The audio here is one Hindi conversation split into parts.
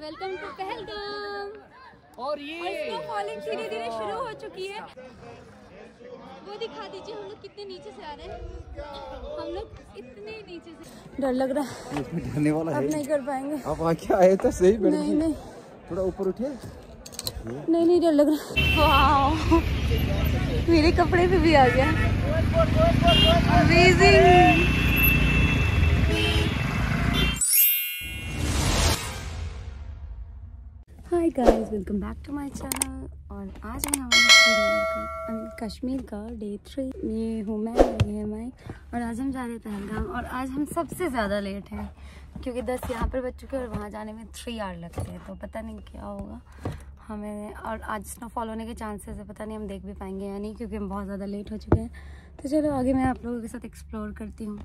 वेलकम टू पहलगाम और ये फॉलिंग धीरे धीरे शुरू हो चुकी है। वो दिखा दीजिए हम लोग कितने नीचे से आ रहे हैं। हम लोग इतने नीचे से डर लग रहा है। इसमें वाला अब है। नहीं कर पाएँगे। आप आके आए तो सही नहीं नहीं। थोड़ा ऊपर उठिए नहीं नहीं डर लग रहा मेरे कपड़े पे भी आ गया। Amazing hi guys welcome back to my channel और आज है हमारा का कश्मीर का डे थ्री ये हूँ मैं ये है मैं और आज हम जा रहे हैं पहलगाम. और आज हम सबसे ज़्यादा लेट हैं क्योंकि दस यहाँ पर बज चुके हैं और वहाँ जाने में थ्री आवर लगते हैं तो पता नहीं क्या होगा। हमें और आज स्नोफॉल होने के चांसेस है पता नहीं हम देख भी पाएँगे या नहीं क्योंकि हम बहुत ज़्यादा लेट हो चुके हैं। तो चलो आगे मैं आप लोगों के साथ एक्सप्लोर करती हूँ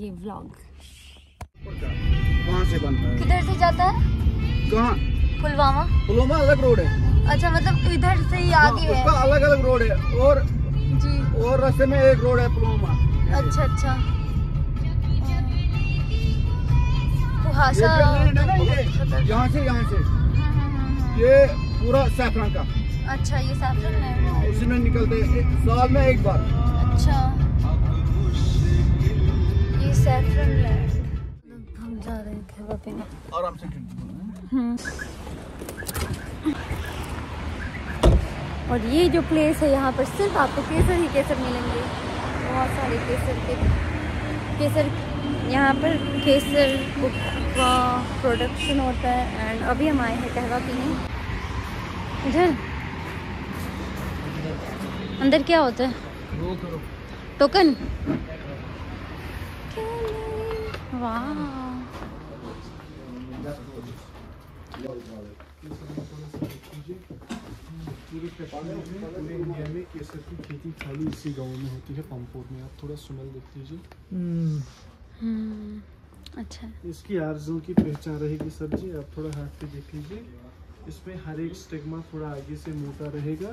ये व्लॉग वहाँ से बनता है? किधर से जाता है? कहाँ? पुलवामा? पुलवामा अलग रोड है। अच्छा मतलब इधर से ही आगे है उसका अलग अलग रोड है। और जी। और रास्ते में एक रोड है पुलवामा। अच्छा अच्छा। है। ना ये? खतर- यहाँ से यहाँ से। ये पूरा सैफरान का। अच्छा ये सैफरन है। उसमें निकलते हैं। साल में एक बार। अच्छा। ये सैफरन लैंड हम जा रहे हैं आराम से हम्म। और ये जो प्लेस है यहाँ पर सिर्फ़ आपको केसर ही केसर मिलेंगे। बहुत सारे केसर के केसर यहाँ पर केसर का प्रोडक्शन होता है एंड अभी हम आए हैं कहवा पीने इधर अंदर क्या होता है? टोकन? वाह। पूरे इंडिया में केसर की खेती खाली इसी गाँव में होती है पंपोर में आप थोड़ा देख लीजिए अच्छा। इसकी आर्जों की पहचान रहेगी सब्ज़ी आप थोड़ा हाथ पे देख लीजिए। इसमें हर एक स्टेगमा थोड़ा आगे से मोटा रहेगा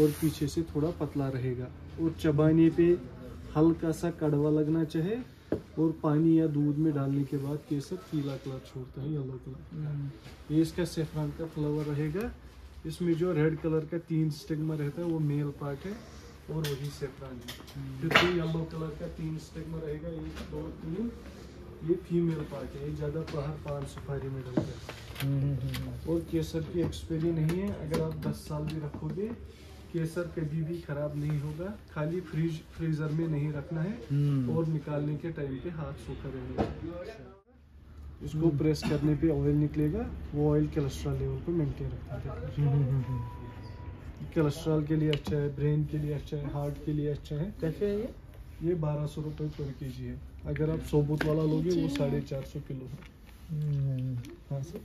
और पीछे से थोड़ा पतला रहेगा। और चबाने पे हल्का सा कड़वा लगना चाहे और पानी या दूध में डालने के बाद केसर पीला कलर छोड़ता है येलो कलर ये इसका सेफरान का फ्लावर रहेगा। इसमें जो रेड कलर का तीन स्टिग्मा रहता है वो मेल पार्ट है और वही सेफरान है। फिर जो येलो कलर का तीन स्टिग्मा रहेगा एक दो तीन। ये फीमेल पार्ट है ये ज़्यादा बाहर पान सुपारी में डलता है। और केसर की एक्सपायरी नहीं है अगर आप 10 साल भी रखोगे केसर कभी भी खराब नहीं होगा। खाली फ्रीज फ्रीजर में नहीं रखना है और निकालने के टाइम पे हाथ सूखा रहेगा इसको प्रेस करने पे ऑयल निकलेगा। वो ऑयल कोलेस्ट्रॉल लेवल को मेंटेन रखता है। कोलेस्ट्रॉल के लिए अच्छा है ब्रेन के लिए अच्छा है हार्ट के लिए अच्छा है। कैसे है ये? ये बारह सौ रुपये पर के जी है। अगर आप सोबूत वाला लोगे वो साढ़े चार सौ किलो है। हाँ सर।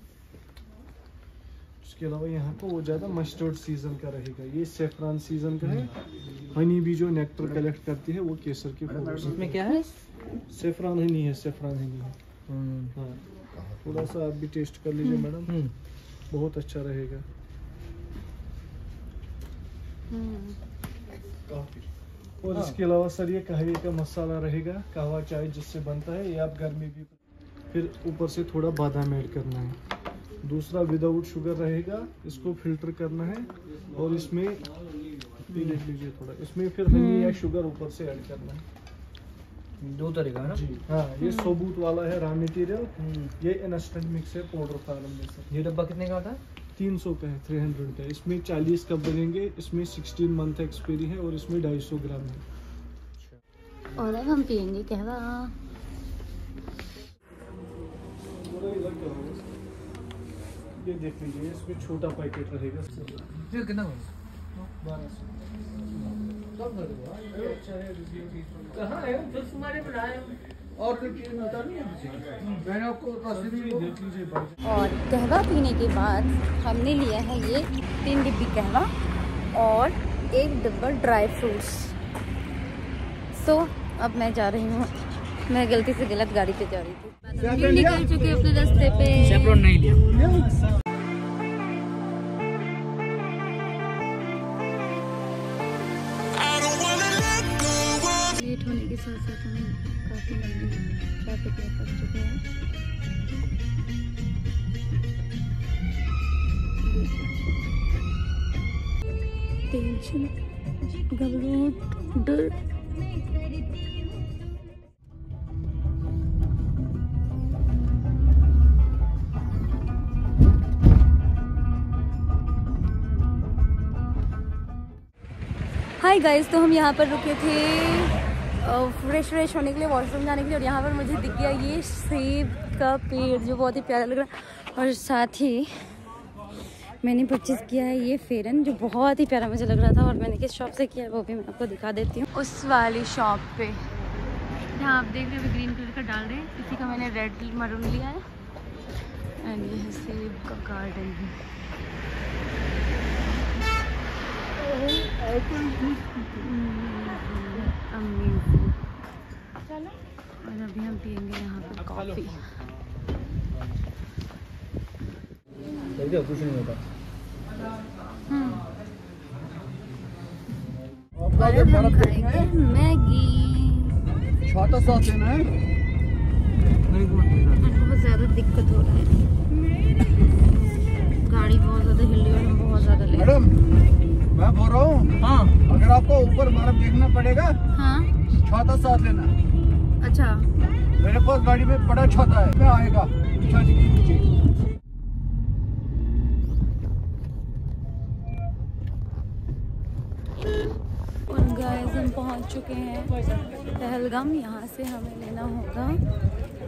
उसके अलावा यहाँ को वो ज़्यादा मस्टर्ड सीज़न का रहेगा। ये सेफ्रॉन सीज़न का है। हनी भी जो नेक्टर कलेक्ट करती है वो केसर के फूलों से क्या है? सेफ्रॉन हनी है सेफ्रॉन हनी है। हाँ। थोड़ा सा आप भी टेस्ट कर लीजिए मैडम बहुत अच्छा रहेगा। हम्म, और इसके अलावा सर ये कहवे का मसाला रहेगा कहवा चाय जिससे बनता है ये आप घर में भी फिर ऊपर से थोड़ा बादाम ऐड करना है। दूसरा विदाउट शुगर रहेगा इसको फ़िल्टर करना है और इसमें देख लीजिए थोड़ा। इसमें फिर हनी या शुगर ऊपर से ऐड करना है। दो तरीका है ना? जी हाँ ये सोबूत वाला है रॉ मटेरियल ये इंस्टेंट मिक्स है पाउडर फार्म में सर ये डब्बा कितने का आता है? तीन सौ का है थ्री हंड्रेड का इसमें चालीस कप बनेंगे इसमें सिक्सटीन मंथ एक्सपायरी है और इसमें ढाई सौ ग्राम है। और अब हम पियेंगे कहवा। ये देख लीजिए इसमें छोटा पैकेट रहेगा। ये कितना बारह सौ। कहाँ है? तुम्हारे बनाए और कहवा पीने के बाद हमने लिया है ये तीन डिब्बी कहवा और एक डब्बा ड्राई फ्रूट्स। सो अब मैं जा रही हूँ। मैं गलती से गलत गाड़ी पे जा रही थी। निकल चुके अपने रास्ते पे। नहीं लिया। घबराहट डर हाय गाइस तो हम यहाँ पर रुके थे फ्रेश फ्रेश होने के लिए वॉशरूम जाने के लिए और यहाँ पर मुझे दिख गया ये सेब का पेड़ जो बहुत ही प्यारा लग रहा है। और साथ ही मैंने परचेज़ किया है ये फेरन जो बहुत ही प्यारा मुझे लग रहा था और मैंने किस शॉप से किया है वो भी मैं आपको दिखा देती हूँ। उस वाली शॉप पे। यहाँ आप देख रहे हो ग्रीन कलर का डाल रहे हैं। इसी का मैंने रेड मरून लिया है। एंड ये है सेब का गार्डन अमेजिंग और अभी हम पियेंगे यहाँ पे कॉफ़ी कुछ नहीं होता और हम खाएँगे मैगी छोटा सा है और बहुत ज़्यादा दिक्कत हो रहा है गाड़ी बहुत ज़्यादा हिल रही है हम बहुत ज़्यादा लेट मैडम मैं बोल रहा हूँ हाँ अगर आपको ऊपर बर्फ़ देखना पड़ेगा हाँ छोटा साथ लेना अच्छा मेरे पास गाड़ी में बड़ा छोटा है मैं आएगा छत के नीचे और गाइस हम पहुँच चुके हैं। पहलगाम यहाँ से हमें लेना होगा।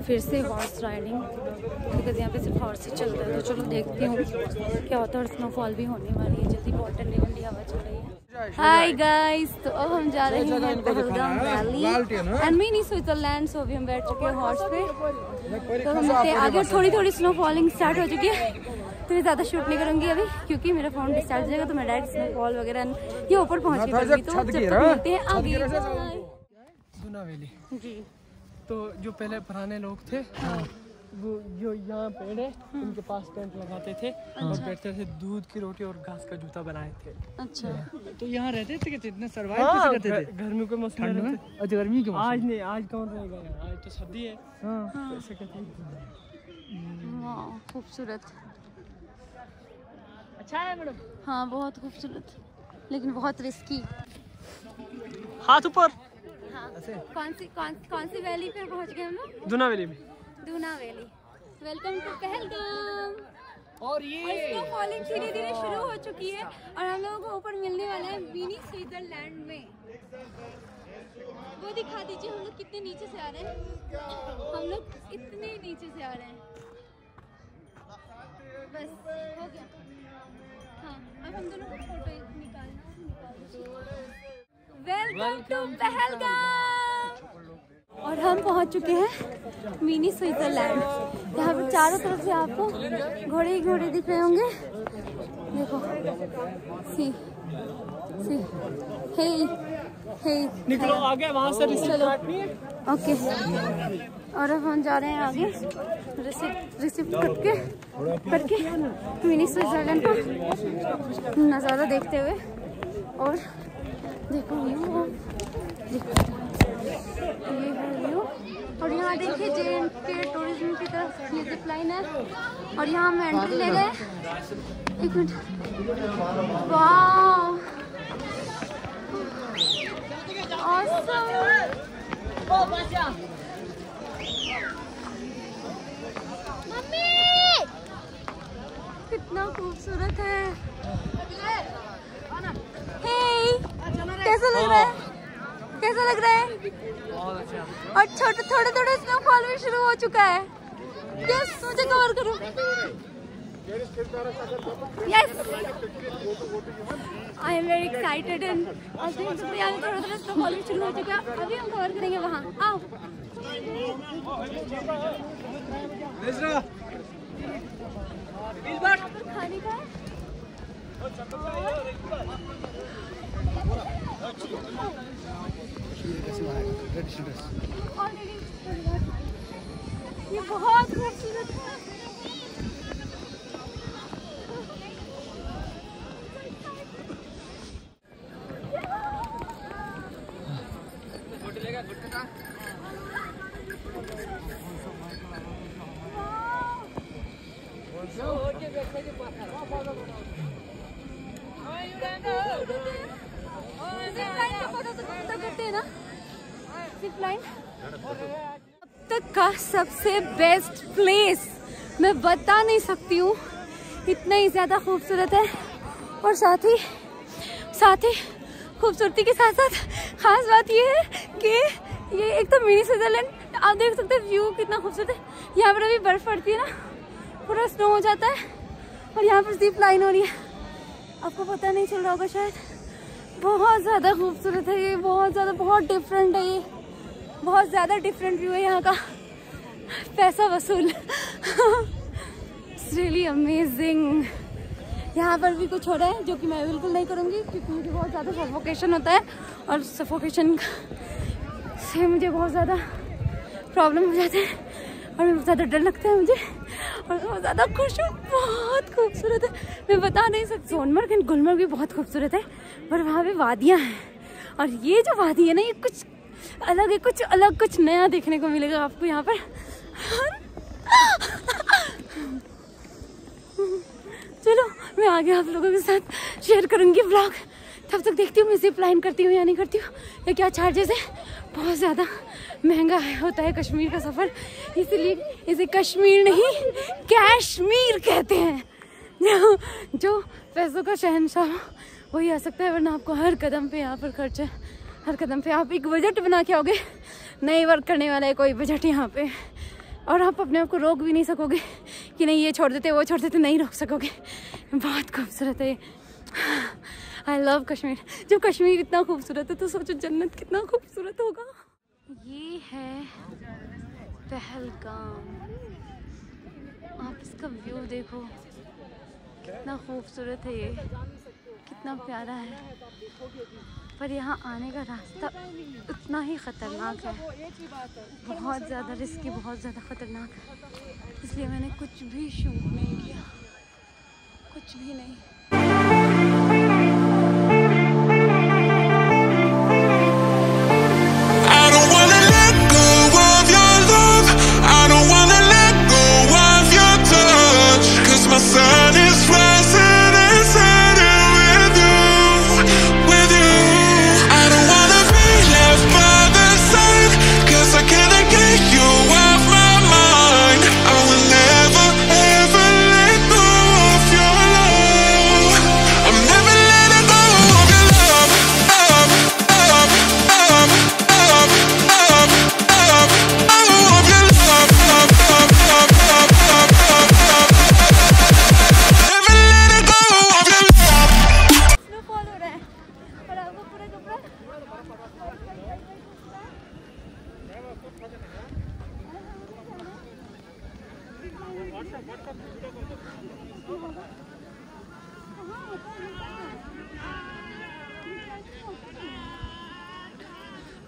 फिर से हॉर्स राइडिंग बिकॉज़ यहाँ पे सिर्फ़ हॉर्स ही चलता है। तो चलो देखती हूँ क्या होता है। और स्नोफॉल भी होने वाली है। जल्दी बहुत ठंडी ठंडी हवा चल रही है। हाय गाइस तो अब हम जा रहे हैं Pahalgam valley and mini Switzerland so अभी हम बैठ चुके हैं हॉर्स पे। तो हम आगे थोड़ी थोड़ी स्नो फॉलिंग स्टार्ट हो चुकी है। तो मैं ज़्यादा शूट नहीं करूँगी अभी क्योंकि मेरा फ़ोन डिस्चार्ज जाएगा तो मैं डायरेक्ट स्नोफॉल वगैरह ये ऊपर पहुँच करूँगी तो जब तक मिलते हैं आगे जी। तो जो पहले पुराने लोग थे वो जो यहाँ पेड़ है उनके पास टेंट लगाते थे और बैठते थे दूध की रोटी और घास का जूता बनाए थे। अच्छा। तो यहाँ रहते थे कि इतने सर्वाइव हाँ, कैसे करते थे? गर्मी के मौसम ठंड में? अच्छा गर्मी के मौसम आज नहीं आज कौन रहेगा? आज तो सर्दी है। हाँ। ऐसे कहते हैं खूबसूरत। अच्छा है मैडम? हाँ बहुत खूबसूरत लेकिन बहुत रिस्की हाथ ऊपर। हाँ। कौन सी कौन कौन सी वैली पे पहुँच गए हम लोग? दुना वैली में। दूना वैली वेलकम टू पहलगाम और ये फॉलिंग धीरे धीरे शुरू हो चुकी है और हम लोगों को ऊपर मिलने वाला है मिनी स्विट्जरलैंड में। वो दिखा दीजिए हम लोग कितने नीचे से आ रहे हैं। हम लोग इतने नीचे से आ रहे हैं। बस। पहलगाम और हम पहुँच चुके हैं मिनी स्विट्जरलैंड। यहाँ पर चारों तरफ़ से आपको घोड़े ही घोड़े दिख रहे होंगे। देखो। सी सी हे हे निकलो आगे वहाँ से चलो। ओके और अब हम जा रहे हैं आगे। रिसिप्ट रिसिप्ट करके करके मिनी स्विट्जरलैंड का नज़ारा देखते हुए। और देखो, ये है और यहाँ देखिए जे के टूरिज़्म की तरफ़ ये जिप लाइन है। और यहाँ हम एंट्री ले गए। एक मिनट। वाह कितना खूबसूरत है। कैसा लग रहा है? कैसा लग रहा है? और छोटे थोड़े थोड़े स्नोफॉल भी शुरू हो चुका है। यस मुझे कवर करो। Yes I am very excited and थोड़ा थोड़ा स्नोफॉल भी शुरू हो चुका है। अभी हम कवर करेंगे वहाँ। आओ। खाने का? ये बहुत खूबसूरत है Zipline का photo करते हैं ना? Zipline? अब तक का सबसे बेस्ट प्लेस मैं बता नहीं सकती हूँ। इतना ही ज़्यादा खूबसूरत है। और साथ ही साथ ही खूबसूरती के साथ साथ खास बात ये है कि ये एक तो मिनी स्विट्जरलैंड आप देख सकते हैं व्यू कितना खूबसूरत है। यहाँ पर अभी बर्फ़ पड़ती है ना, पूरा स्नो हो जाता है। और यहाँ पर जीप लाइन हो रही है। आपको पता नहीं चल रहा होगा शायद। बहुत ज़्यादा खूबसूरत है ये, बहुत ज़्यादा, बहुत डिफरेंट है ये। बहुत ज़्यादा डिफरेंट व्यू है यहाँ का। पैसा वसूल। रियली अमेजिंग यहाँ पर भी कुछ हो रहा है, जो कि मैं बिल्कुल नहीं करूँगी, क्योंकि मुझे बहुत ज़्यादा सफोकेशन होता है, और सफोकेशन से मुझे बहुत ज़्यादा प्रॉब्लम हो जाते हैं, और बहुत ज़्यादा डर लगता है मुझे। और बहुत ज़्यादा खुश हूँ। बहुत खूबसूरत है। मैं बता नहीं सकती। सोनमर्ग एंड गुलमर्ग भी बहुत खूबसूरत है, पर वहाँ पे वादियाँ हैं। और ये जो वादी है ना, ये कुछ अलग है, कुछ अलग, कुछ नया देखने को मिलेगा आपको यहाँ पर। चलो, मैं आगे आप लोगों के साथ शेयर करूँगी ब्लॉग तब तक देखती हूँ, मैं जिप लाइन करती हूँ या नहीं करती हूँ। या क्या चार्जेस है? बहुत ज़्यादा महँगा होता है कश्मीर का सफ़र। इसीलिए इसे कश्मीर नहीं, कैश्मीर कहते हैं। जो पैसों का शहनशाह, वही आ सकता है, वरना आपको हर कदम पे यहाँ पर खर्च है। हर कदम पे आप एक बजट बना के आओगे। नहीं वर्क करने वाला है कोई बजट यहाँ पे। और आप अपने आप को रोक भी नहीं सकोगे कि नहीं, ये छोड़ देते, वो छोड़ देते, नहीं रोक सकोगे। बहुत खूबसूरत है आई लव कश्मीर जब कश्मीर इतना खूबसूरत है तो सोचो जन्नत कितना खूबसूरत होगा। ये है पहलगाम। आप इसका व्यू देखो। कितना खूबसूरत है ये। कितना प्यारा है। पर यहाँ आने का रास्ता उतना ही ख़तरनाक है। बहुत ज़्यादा रिस्की बहुत ज़्यादा ख़तरनाक है। इसलिए मैंने कुछ भी शूट नहीं किया। कुछ भी नहीं।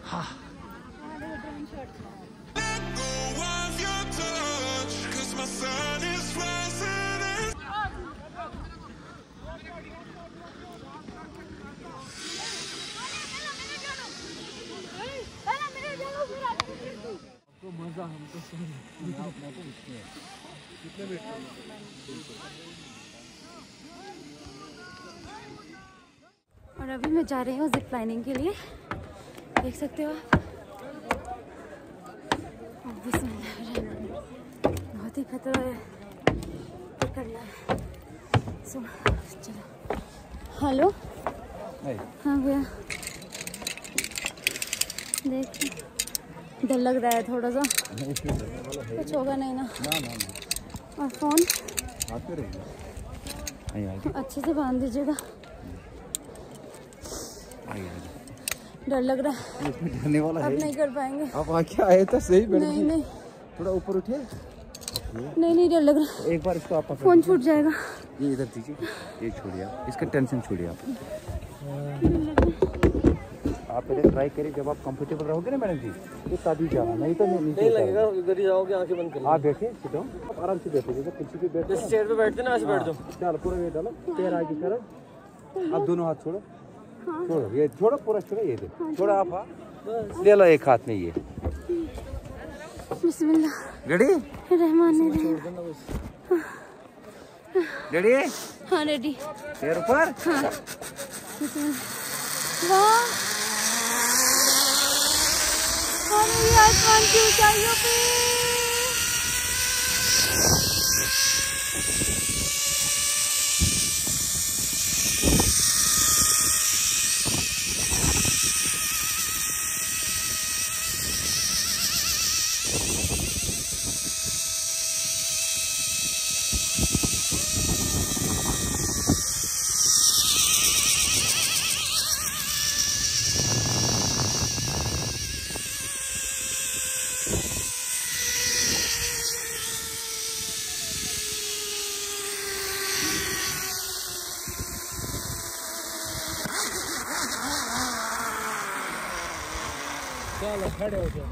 तो कितने मिनट और अभी मैं जा रही हूँ जिप लाइनिंग के लिए। देख सकते हो आप? बहुत ही खतरा है। है। सो चलो। हेलो? हाँ भैया। देख। डर लग रहा है थोड़ा सा। कुछ होगा नहीं ना। और फ़ोन? अच्छे से बाँध दीजिएगा। डर लग रहा है। धरने वाला अब है। नहीं कर पाएँगे। आप आके आए तो सही नहीं नहीं। थोड़ा ऊपर उठिए नहीं नहीं डर लग रहा एक बार इसको आप फ़ोन छूट जाएगा। ये इधर दीजिए। ये छोड़िए आप। इसका टेंशन छोड़िए आप। आप पहले ट्राई करिए। जब आप कंफर्टेबल रहोगे ना मैडम जी तो तभी जाना। नहीं तो नहीं नीचे लगेगा इधर ही जाओगे आँखें बंद कर आप बैठिए सिटो आप आराम से बैठिए। जैसे कुर्सी पे बैठो जैसे चेयर पे बैठते ना ऐसे बैठ जाओ। चलो पूरा वेट डालो। पैर आगे करो। आप दोनों हाथ छोड़ो। छोड़ो ये छोड़ो पूरा छोड़ो ये दे छोड़ो आप ले लो एक हाथ में ये रेडी रहमान रेडी हाँ रेडी पैर ऊपर हाँ वाह आसमान की ऊंचाइयों पे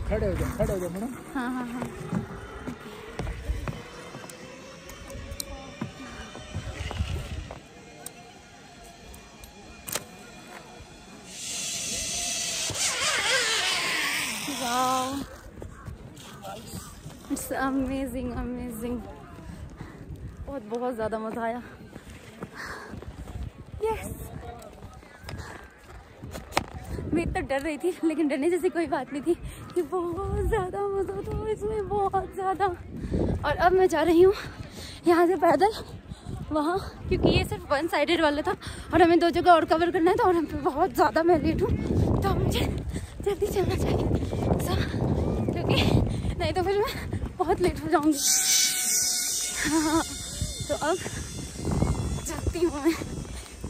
खड़े हो जाओ खड़े हो जाओ मैडम। हाँ हाँ हाँ. It's amazing, amazing. बहुत बहुत ज़्यादा मज़ा आया। यस मैं इतना डर रही थी लेकिन डरने जैसी कोई बात नहीं थी। कि बहुत ज़्यादा मज़ा था, इसमें बहुत ज़्यादा। और अब मैं जा रही हूँ यहाँ से पैदल, वहाँ, क्योंकि ये सिर्फ़ वन साइडेड वाला था और हमें दो जगह और कवर करना है तो और हम बहुत ज़्यादा मैं लेट हूँ। तो मुझे जल्दी चलना चाहिए। क्योंकि नहीं तो फिर मैं बहुत लेट हो जाऊँगी। हाँ तो अब चलती हूँ मैं,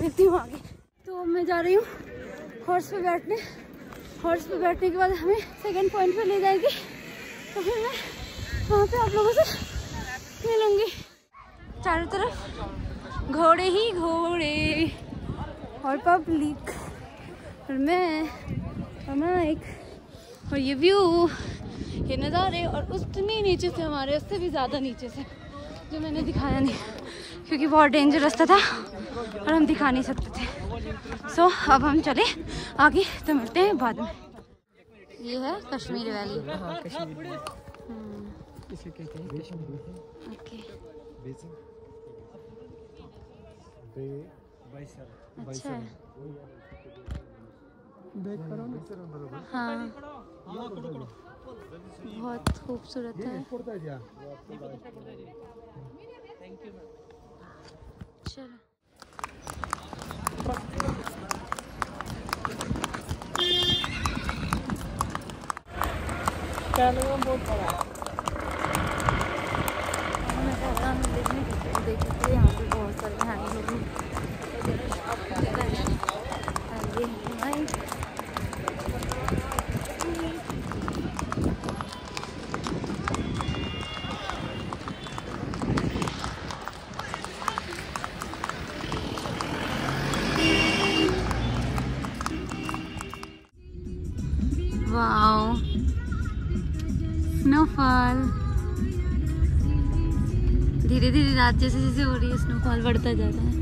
मिलती हूँ आगे। तो अब मैं जा रही हूँ हॉर्स पे बैठने। हॉर्स पे बैठने के बाद हमें सेकंड पॉइंट पे ले जाएगी। तो फिर मैं वहाँ पे आप लोगों से मिलूँगी। चारों तरफ़ घोड़े ही घोड़े और पब्लिक और मैं, और माइक और ये व्यू ये नज़ारे और उतनी नीचे से हमारे उससे भी ज़्यादा नीचे से, जो मैंने दिखाया नहीं, क्योंकि बहुत डेंजर रास्ता था और हम दिखा नहीं सकते सो अब हम चले आगे तो मिलते हैं बाद में। ये है कश्मीर वैली। इसे कहते हैं ओके। अच्छा। हाँ। बहुत खूबसूरत है। चलो। मैं पहला में देखने की पे बहुत सारे खाने रात जैसे जैसे हो रही है स्नोफॉल बढ़ता जा रहा है।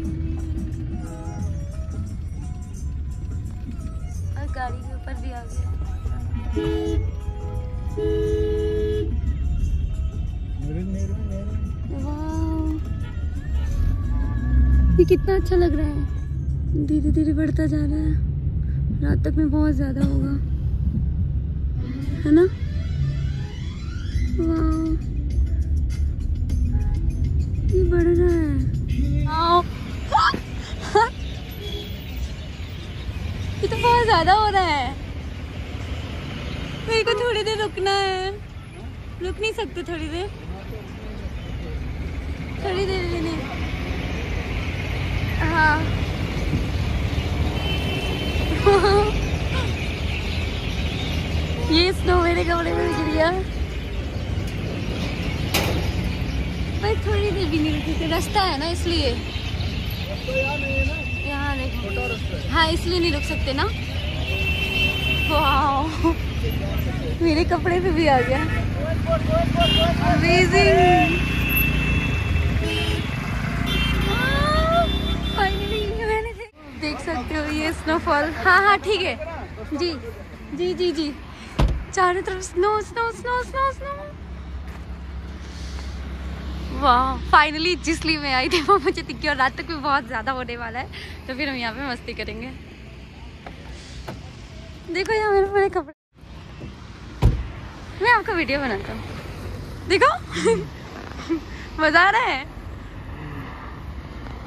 और गाड़ी के ऊपर भी आ गया। ये कितना अच्छा लग रहा है। धीरे धीरे बढ़ता जा रहा है। रात तक में बहुत ज़्यादा होगा। है ना? वाओ तो ज़्यादा हो रहा है। मेरे को थोड़ी देर रुकना है। रुक नहीं सकते थोड़ी देर। थोड़ी देर भी नहीं। हाँ। ये स्नो मेरे कमरे में गिर गया। भाई थोड़ी देर भी नहीं रुकी थी रास्ता है ना इसलिए। यहाँ देखो। हाँ इसलिए नहीं रुक सकते ना। मेरे कपड़े पे भी आ गया। अमेजिंग देख- देख सकते हो ये स्नोफॉल हाँ हाँ ठीक है। जी जी जी जी। चारों तरफ़ snow snow snow snow snow वाह फाइनली जिसलिए मैं आई थी, वो मुझे दिखी और रात तक भी बहुत ज़्यादा होने वाला है। तो फिर हम यहाँ पे मस्ती करेंगे। देखो यहाँ मेरे पूरे कपड़े। मैं आपका वीडियो बनाता हूँ। देखो। मज़ा आ रहा है?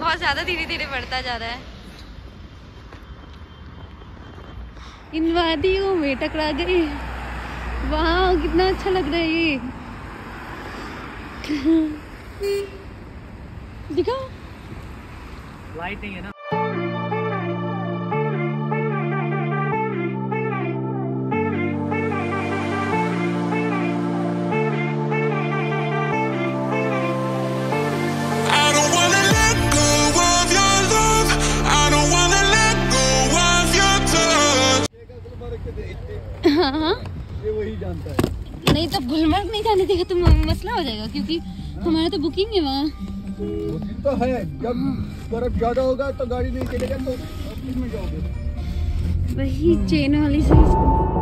बहुत ज़्यादा धीरे धीरे बढ़ता जा रहा है। इन वादियों में टकरा गए वाह, कितना अच्छा लग रहा है ये। दिखा। लाइट नहीं है ना? नहीं तो गुलमर्ग नहीं जाने देगा तो मसला हो जाएगा क्योंकि हमारा तो बुकिंग है वहाँ। तो है जब बर्फ़ ज़्यादा होगा तो गाड़ी नहीं चलेगा तो में जाओगे। वही चेन वाली चीज़।